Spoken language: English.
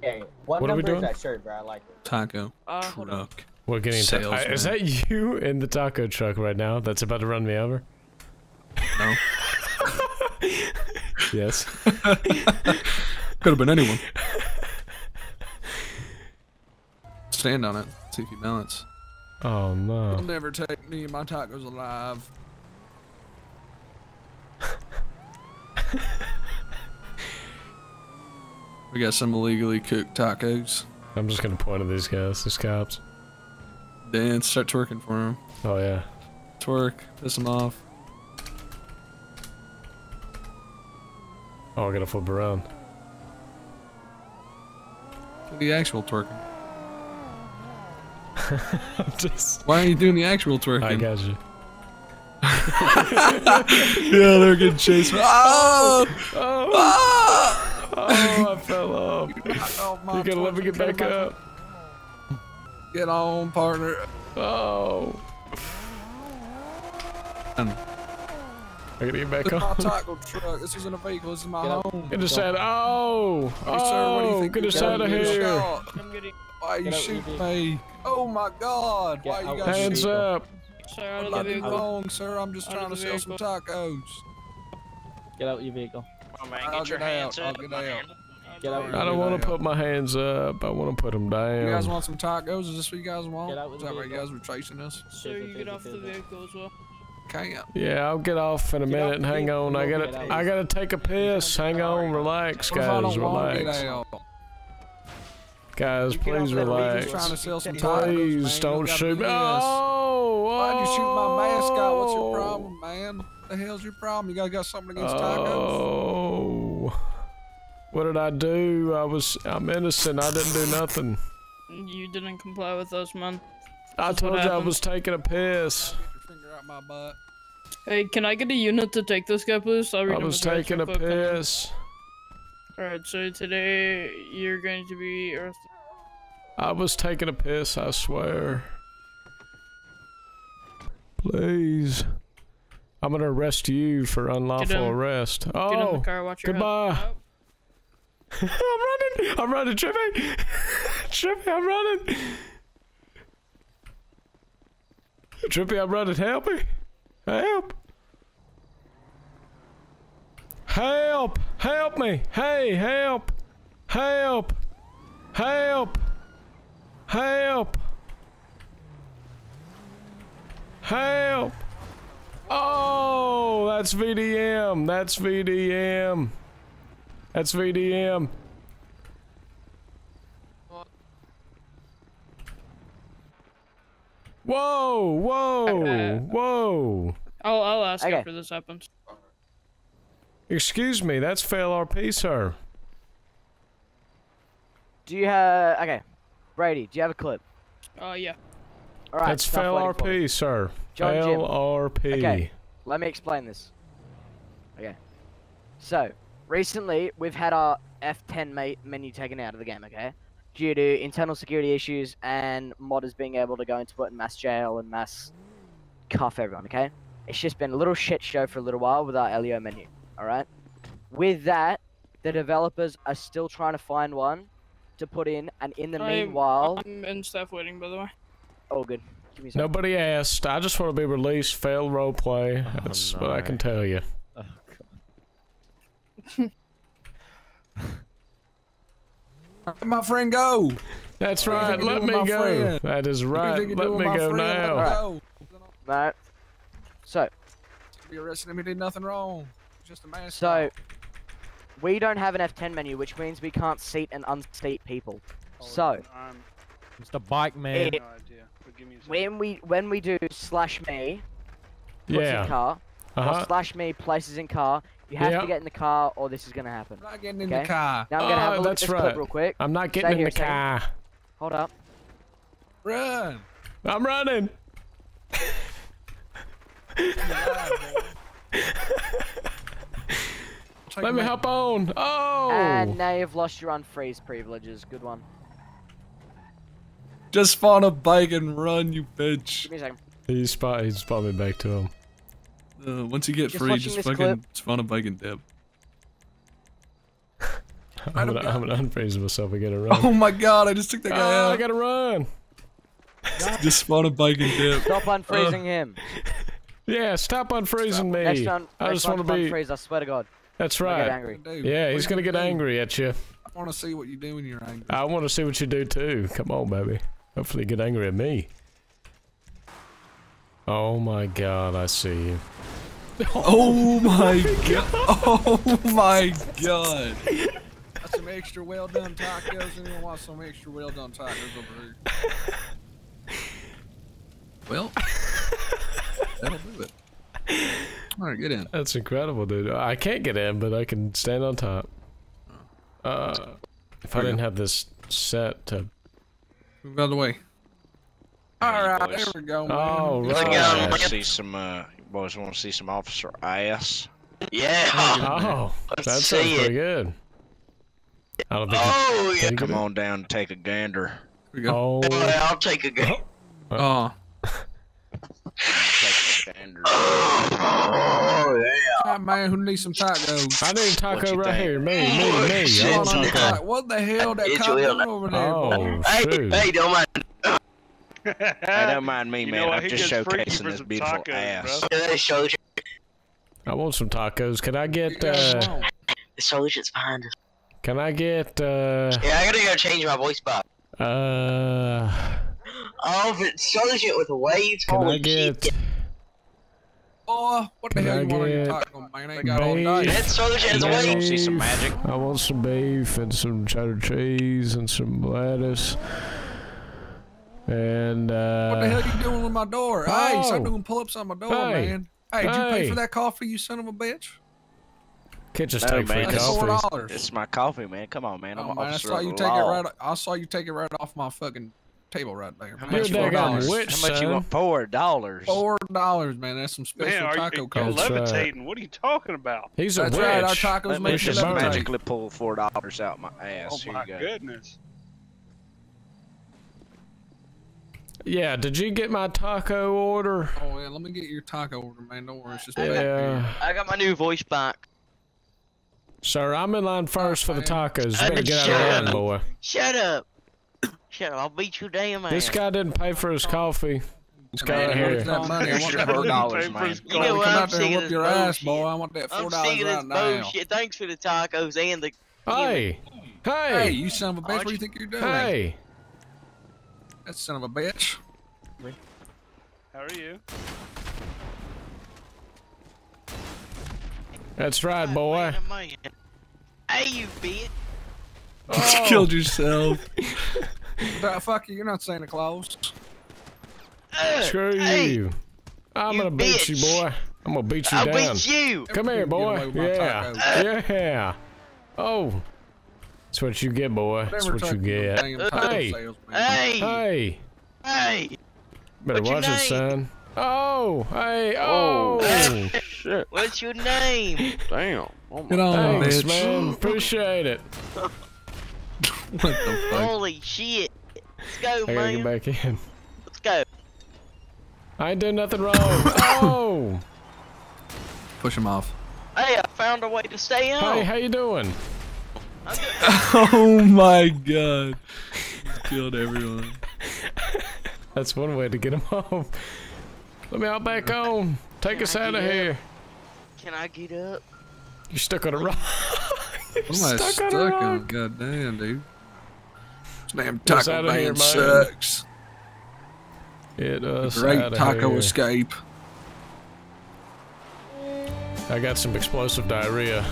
Hey, what, What are we number is doing? that shirt, bro? I like it. Taco Uh, truck. We're getting ta- Salesman. Is that you in the taco truck right now? That's about to run me over. No. Yes. Could have been anyone. Stand on it. See if you balance. Oh no. You'll never take me and my tacos alive. we got some illegally cooked tacos. I'm just gonna point at these guys, these cops. Dance, start twerking for them. Oh yeah. Twerk, piss them off. Oh, I gotta flip around. Do the actual twerking. I'm just. Why are you doing the actual twerking? I got you. yeah, they're getting chased. Oh! Oh, Ah! Oh, I fell off. Oh, You gotta let me get back up. Get on, partner. Oh. Um, I gotta get back This is my taco truck. This isn't a vehicle. This is my Get up. home. Get us out. Oh. Hey, sir, what do you Oh. think Get us out of here. shot. I'm getting. Why are you Get shooting EB. me? Oh my God! Get Why you out. guys Hands up. Sir, out of the Nothing vehicle. wrong, sir. I'm just trying to sell some tacos. Get out your vehicle. Oh man, I'll get your get out, hands I'll up, get out. Get out. I don't want to put my hands up. I want to put them down. You guys want some tacos? Is this what you guys want? Get out with Is that the why you guys were chasing us? Sir, you get off the vehicle as well. Can't. Yeah, I'll get off in a Get minute. the Hang vehicle, on, I gotta. I gotta take a piss. Hang on, relax, What if I guys, don't want to relax. Guys, please off I'm relax. just trying to sell some tacos, Please don't shoot me. this. Oh, Why'd you shoot my mascot? What's your oh. problem, man? What the hell's your problem? You guys got something against tacos? Oh. Oh, what did I do? I was, I'm innocent. I didn't do nothing. You didn't comply with us, man. I That's what told you I was taking a piss. Get your finger out my butt. Hey, can I get a unit to take this guy, please? I'll I was taking a real quick. Come on. piss. Alright, so today you're going to be arrested. I was taking a piss, I swear. Please. I'm gonna arrest you for unlawful in- arrest. Get in the Oh, car, watch your goodbye. Oh. I'm running! I'm running, Trippy! Trippy, I'm running! Trippy, I'm running, help me! Help! Help! Help me! Hey, help! Help! Help! Help! Help! Oh, that's VDM. That's VDM. That's VDM. Whoa, whoa, Uh, whoa. I'll, I'll ask Okay. after this happens. Excuse me, that's fail RP, sir. Do you have okay, Brady? Do you have a clip? Uh, yeah. All right, that's stop fail waiting for me. RP, sir. John Jim. Fail RP. Okay. Let me explain this. Okay. So, recently we've had our F10 ma- menu taken out of the game. Okay. Due to internal security issues and modders being able to go into it and mass jail and mass cuff everyone. Okay. It's just been a little shit show for a little while with our LEO menu. All right. With that, the developers are still trying to find one to put in, and in the I'm- meanwhile, I'm in staff waiting, by the way. oh good. Give me. Nobody asked. I just want to be released. Fail roleplay. Oh, That's what I can tell you. Let my friend go. That's What do you right. Let me go. friend? That is What do you right. Let me go friend? Let now. him Alright. go. So, Be arresting him. He did nothing wrong. Just a man. So, we don't have an F10 menu, which means we can't seat and unseat people. So, Mr. Bike Man. it- when we when we do slash me puts Yeah. in car, Uh or huh. slash me places in car, you have Yeah. to get in the car or this is gonna happen. I'm not getting in Okay. the car. Now I'm gonna have Oh, a look at that's this right. clip real quick. I'm not Stay getting in here the a second. car. Hold up. Run. I'm running. Let me out. hop on. Oh. And now you've lost your unfreeze privileges. Good one. Just spawn a bike and run, you bitch. Give me a second. He spot. He spot me back to him. Uh, once you get Just free, just fucking clip. spawn a bike and dip. I'm gonna, I'm gonna unfreeze myself and get a run. Oh my god, I just took that guy Oh, I gotta run. Just spawned a bike and dip. Stop unfreezing him. Yeah, stop unfreezing me. Next time, I next just time want to be. unfreeze, I swear to God. That's I'll get right. angry. Dude, Yeah, he's gonna get do? angry at you. I want to see what you do when you're angry. I want to see what you do too. Come on, baby. Hopefully, you get angry at me. Oh my God, I see you. Oh my god! Oh my god! That's some extra well done tacos. Anyone want some extra well done tacos over here? Well, that'll do it. All right, get in. That's incredible, dude. I can't get in, but I can stand on top. Uh, if I didn't have this set to. Move out of the way. All right, there we go, man. Oh, Good right. job. Yeah, Yeah. want to see some. Uh, you boys want to see some officer ass? Yeah. Oh, Let's that sounds see pretty good. I don't think. Oh, yeah. Can you Come get on down and take a gander. Here we go. Oh, I'll take a go. Oh, Take a gander. Oh, yeah. ah, man, who needs some tacos? I need taco right think? here. Me, me, me. shit. I want taco. taco. What the hell that cop over there? boy? Oh, Hey, hey, don't mind. Hey, don't mind me, You man. know? I'm just showcasing this beautiful tacos, ass. bro. Soldier. I want some tacos. Can I get? Uh. The soldier's behind us. can I get? Uh, Yeah, I gotta go change my voice box. uh, Oh, but soldier with waves. can I get? shit. Boy, what the Can hell I you want on your get taco, man? I ain't got all beef? day. That soldier has a guys see some magic? I want some beef and some cheddar cheese and some lettuce. And uh, What the hell are you doing with my door? Hey, stop Oh. doing pull-ups on my door, Hey. man. Hey, did you pay for that coffee, you son of a bitch? can't just No, take free man, That's it's four coffee. dollars. It's my coffee, man. Come on, man. I'm Oh man, I saw you the take it right. I saw you take it right off my fucking table right there. How man. You're much a Four dollars. witch, How much you son. want? Four dollars. Four dollars, man. That's some special Man, are you, taco you're codes. That's right. levitating. What are you talking about? He's a That's witch. right. Our tacos Let make you should just burn. levitate. magically pull four dollars out my ass. Oh Here my you go. goodness. Yeah, did you get my taco order? Oh yeah, let me get your taco order, man. Don't worry, it's just back here. Yeah. I got my new voice back. Sir, I'm in line first for the tacos. You better get out shut of line, up. boy. Shut up. Shut up. I'll beat you damn ass. This guy didn't pay for his coffee. This guy Man, right I want here. that money. I Here's want your that four money. dollars, man. You know what? out I'm there sick and of whoop this your ass, boy. I want that four I'm dollars right this now. bullshit. Thanks for the tacos and the. Hey, Hey, hey, you son of a bitch! What do you think you're doing? hey. That son of a bitch. How are you? That's right, boy. Man, man. Hey, you bitch. Oh. killed yourself. But fuck you! You're not Santa Claus. Uh, Screw hey, you. I'm you gonna beat you, boy. I'm gonna beat you I'll down. beat you. Come here, boy. with Yeah. tacos. Yeah. Oh. That's what you get, boy. That's what you get. damn Hey. salesman. Hey, Hey. hey. Better What's watch it, son. Oh, hey, oh. oh! Shit. What's your name? Damn. Oh Get on, Thanks, bitch. man. Appreciate it. What the fuck? Holy shit. Let's go, I gotta get back in. Let's go. I ain't doing nothing wrong. Oh. Push him off. Hey, I found a way to stay in. Hey, how you doing? I'm good. Oh my god. He's Killed everyone. That's one way to get him home. Let me out back on. Take Can us I out of up? here. Can I get up? You're stuck on a rock. You're What am I stuck, stuck on a on? rock. God damn, dude. This damn taco outta here, man man. sucks. Get us Great taco here. escape. I got some explosive diarrhea.